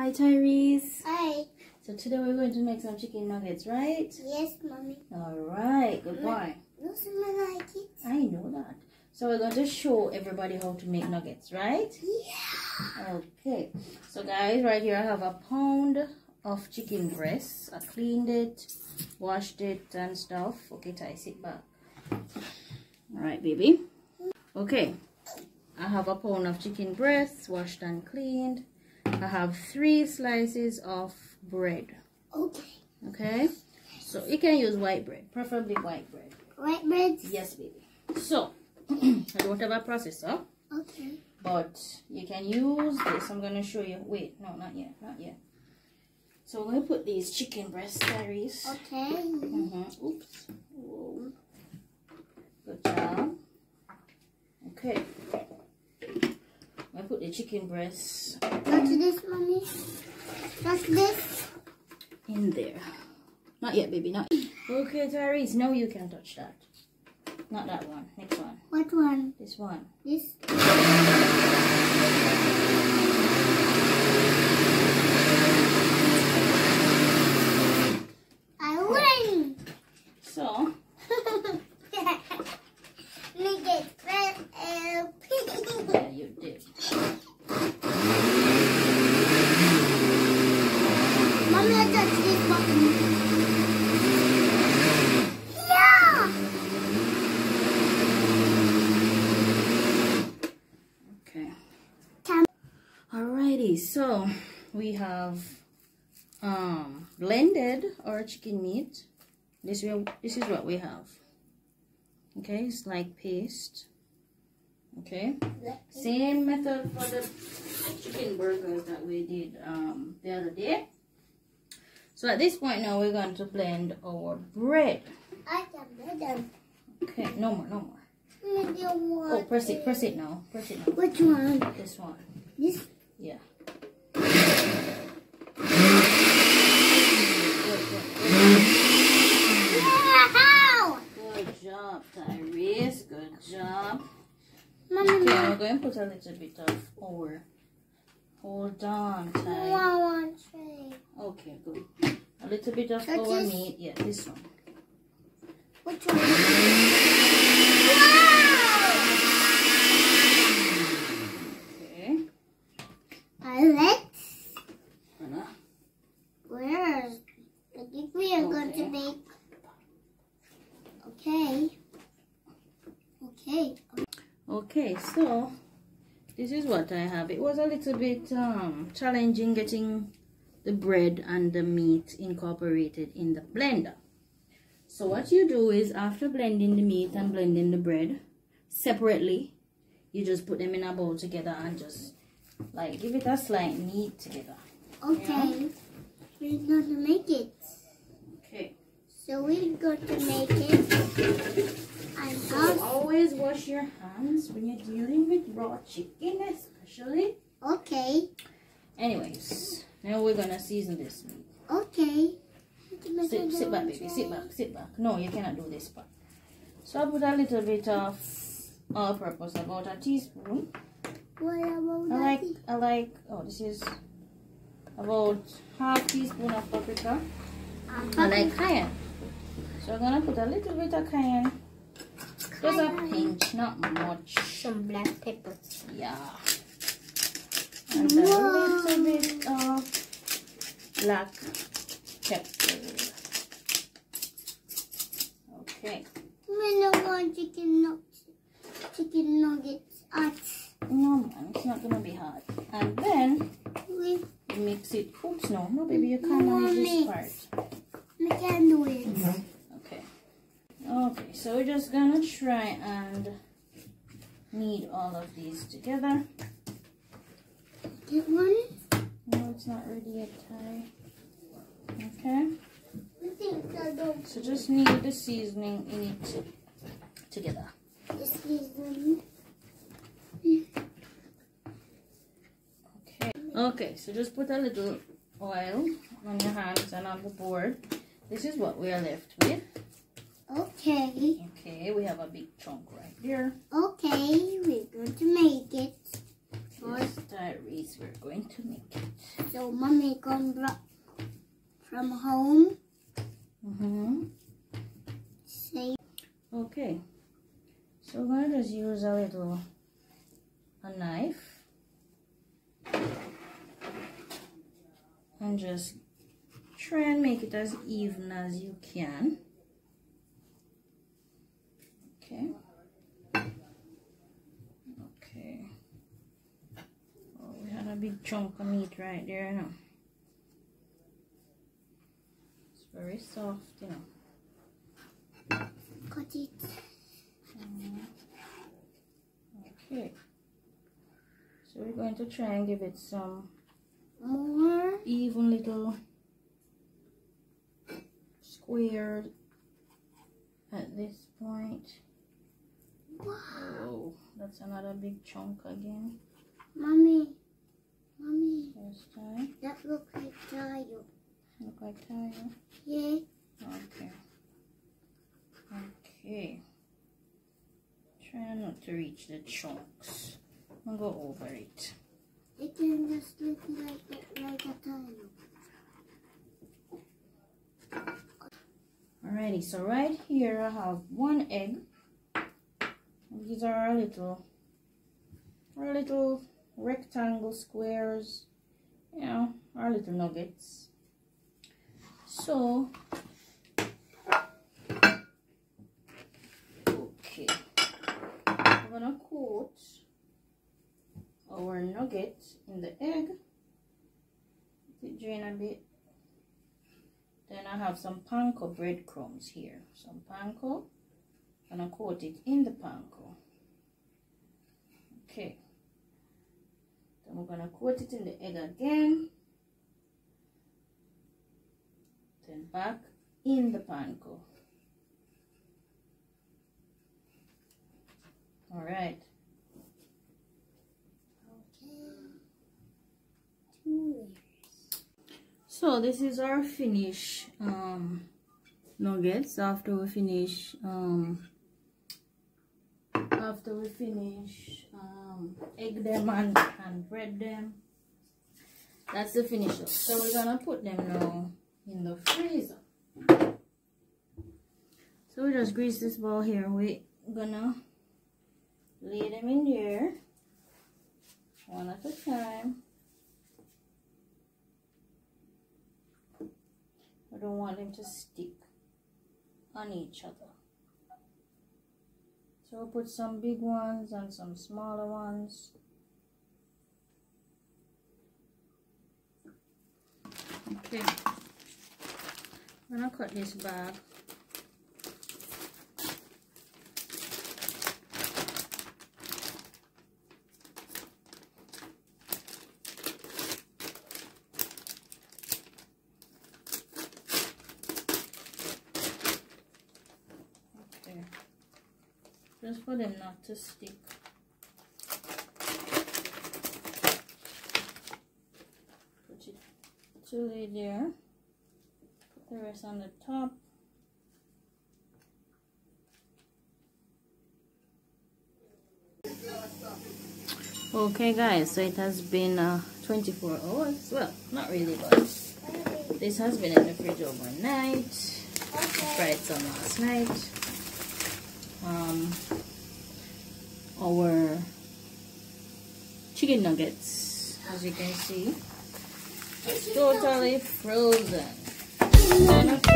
Hi, Tyrese. Hi. So today we're going to make some chicken nuggets, right? Yes, mommy. All right. Good boy. No, someone like it. I know that. So we're going to show everybody how to make nuggets, right? Yeah. Okay. So guys, right here I have a pound of chicken breast. I cleaned it, washed it and stuff. Okay, Ty, sit back. All right, baby. Okay. I have a pound of chicken breast, washed and cleaned. I have three slices of bread. Okay. Okay. So you can use white bread, preferably white bread. White bread? Yes, baby. So I don't have a processor, Okay. but you can use this. I'm gonna show you. Wait, no, not yet, not yet. So I'm gonna put these chicken breast berries. Okay. Mm-hmm. Oops. Whoa. Good job. Okay. I put the chicken breasts Touch this, mommy. Touch this. in there. Not yet, baby. Not. Okay, Tyrese. No, you can't touch that. Not that one. Next one. What one? This one. This? I win! So Make it red and pink. yeah, you did. Mommy, I touch this button. Yeah! Okay. Tam- Alrighty. So we have um blended our chicken meat. This will this is what we have. Okay, it's like paste. Okay. Same method for the chicken burgers that we did um the other day. So at this point now we're going to blend our bread. I can blend them. Okay, no more, no more. Oh, press it, press it now, press it now. Which one? This one. This? Yeah. Good, good, good. Wow! Good job, Tyrese. Good job. Mommy, Okay, I'm going to put a little bit of our. Hold on. I want tray. Okay, good. A little bit of is- meat. Yeah, this one. Which one? Wow! Okay. Alex, Gonna- where's I think we are going to Okay. make. Okay. Okay. Okay, so this is what I have. It was a little bit um, challenging getting the bread and the meat incorporated in the blender. So what you do is after blending the meat and blending the bread separately, you just put them in a bowl together and just like give it a slight knead together. Okay. We're going to make it. Okay. So we're going to make it. And So always wash your hands when you're dealing with raw chicken especially. okay. Anyways, now we're gonna season this meat. Okay. Sit, sit back, baby. Sit back. Sit back. No, you cannot do this part. So I put a little bit of all-purpose, about a teaspoon. What about I like, that? I like. Oh, this is about half teaspoon of paprika. I uh-huh. like cayenne. So I'm gonna put a little bit of cayenne. Just a pinch, not much. some black pepper. Yeah. And a little bit of black pepper. Okay. We don't want chicken nuggets. Chicken nuggets. Hot. No, man, it's not gonna be hard. And then We, mix it. Oops, no, no, baby, you can't manage this part. we can do it. Okay. Okay, so we're just gonna try and knead all of these together. Get one? No, it's not ready yet, Ty. Okay. We think I don't. So just knead the seasoning in it together. Is um, Okay. Okay, so just put a little oil on your hands and on the board. This is what we are left with. Okay. Okay, we have a big chunk right there. Okay, we're going to make it. This Tyrese, we're going to make it. So mommy come back from home. Mm-hmm. Say Okay. So we're gonna just use a little a knife and just try and make it as even as you can. Okay. Okay. Oh, we had a big chunk of meat right there now. It's very soft, you know. cut it. Okay. So we're going to try and give it some More. even little squares at this point. Wow. Oh, that's another big chunk again. Mommy. Mommy. First time. That look like tire. Look like tire. Yeah. Okay. Okay. Try not to reach the chunks. I'll go over it. It can just look like a, like a tire. Alrighty, so right here I have one egg. These are our little, our little rectangle squares, you know, our little nuggets. So, okay, I'm gonna coat our nugget in the egg. Let it drain a bit. Then I have some panko breadcrumbs here. Some panko. And I coat it in the panko. Okay. Then we're gonna coat it in the egg again. Then back in the panko. Alright. Okay. Two. So this is our finish um, nuggets after we finish um, after we finish um, egg them and, and bread them. That's the finish up. So we're gonna put them now in the freezer. So we just grease this bowl here. We're gonna lay them in there one at a time. I don't want them to stick on each other. So I'll put some big ones and some smaller ones. Okay. I'm gonna cut this bag. Okay. Just for them not to stick. Put it two lay there. Put the rest on the top. Okay guys, so it has been uh, 24 hours. Well, not really, but this has been in the fridge overnight. Fried some last night. Um, our chicken nuggets, as you can see, it's totally frozen. Gonna fry